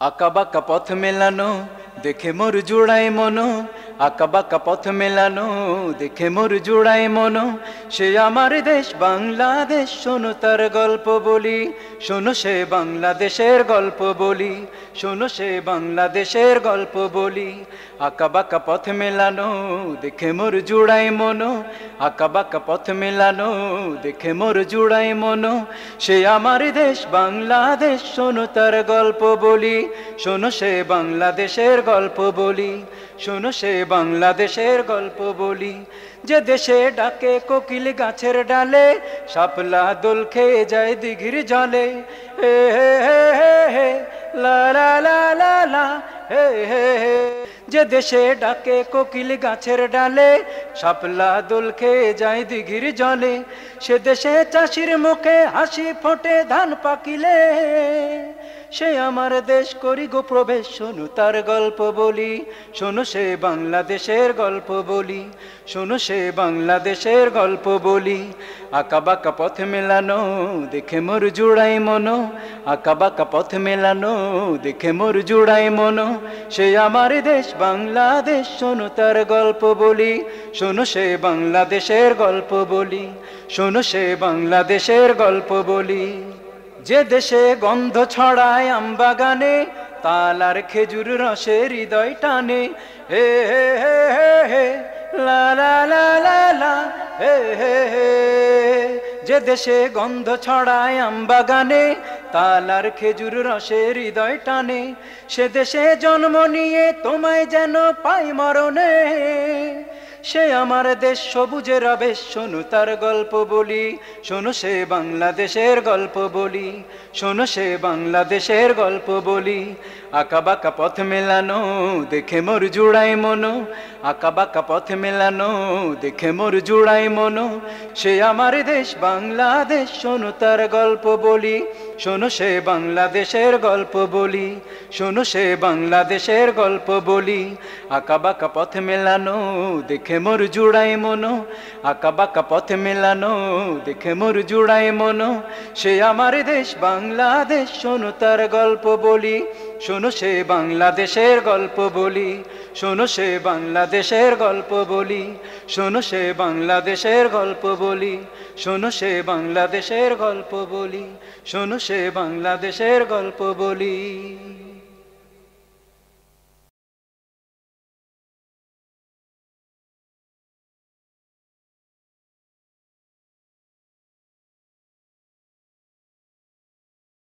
আঁকা বাঁকা পথ মেলানো, দেখে মোর জোড়ায় মনো। আকাবাকা বাঁকা পথ মেলানো, দেখে মোর জোড়ায় মনো। সে আমার দেশ, বাংলাদেশ, শোনো তার গল্প বলি। শোনো সে বাংলাদেশের গল্প বলি, শোনো সে বাংলাদেশের গল্প বলি। আঁকা বাঁকা পথ মেলানো, দেখে মোর জুড়াই মনো। আঁকা বাঁকা পথ মেলানো, দেখে মোর জুড়াই মনো। সে আমার দেশ, বাংলাদেশ, শোনো তার গল্প বলি। শোনো সে বাংলাদেশের গল্প বলি, শোনো সে বাংলাদেশের গল্প বলি। যে দেশে ডাকে কোকিল গাছের ডালে, শাপলা দোল খেয়ে যায় দিঘির জলে। যে দেশে ডাকে কোকিল গাছের ডালে সাপলা দোল খেয়ে যায় দিঘির জলে। সে দেশে চাষির মুখে হাসি ফোটে ধান পাকিলে। সে আমার দেশ করি গো প্রবেশ, শোনো তার গল্প বলি, শোনো সে বাংলাদেশের গল্প বলি, শোনো সে বাংলাদেশের গল্প বলি। আঁকা বাঁকা পথ মেলানো, দেখে মোর জোড়াই মনো, আঁকা বাঁকা পথ মেলানো, দেখে মোর জোড়াই মনো। সে আমার দেশ, বাংলাদেশ, শোনো তার গল্প বলি, শোনো সে বাংলাদেশের গল্প বলি, শোনো সে বাংলাদেশের গল্প বলি। যে দেশে গন্ধ ছড়ায় আমবাগানে তালার খেজুর রসে হৃদয় টানে। হে হে হে হে হে, লা লা হে হে হে, যে দেশে গন্ধ ছড়ায় আমবাগানে তালার খেজুর রসে হৃদয় টানে। সে দেশে জন্ম নিয়ে তোমায় যেন পাই মরণে। সে আমার দেশ সবুজের আবেশ, শোনো তার গল্প বলি, শোনো সে বাংলাদেশের গল্প বলি, শোনো সে বাংলাদেশের গল্প বলি। আঁকা বাঁকা পথ মেলানো, দেখে মোর জুড়াই মনো, আঁকা বাঁকা পথ মেলানো, দেখে মোর জুড়াই মনো। সে আমার দেশ, বাংলাদেশ, শোনো তার গল্প বলি, শোনো সে বাংলাদেশের গল্প বলি, শোনো সে বাংলাদেশের গল্প বলি। আঁকা বাঁকা পথ মেলানো, দেখে মোর জুড়াই মনো, আঁকা বাঁকা পথ মেলানো, দেখে মোর জুড়াই মনো। সে আমার দেশ বাংলাদেশ, শোনো তার গল্প বলি, শোনো সে বাংলাদেশের গল্প বলি, শোনো সে বাংলাদেশের গল্প বলি, শোনো সে বাংলাদেশের গল্প বলি, শোনো সে বাংলাদেশের গল্প বলি, শোনো সে বাংলাদেশের গল্প বলি।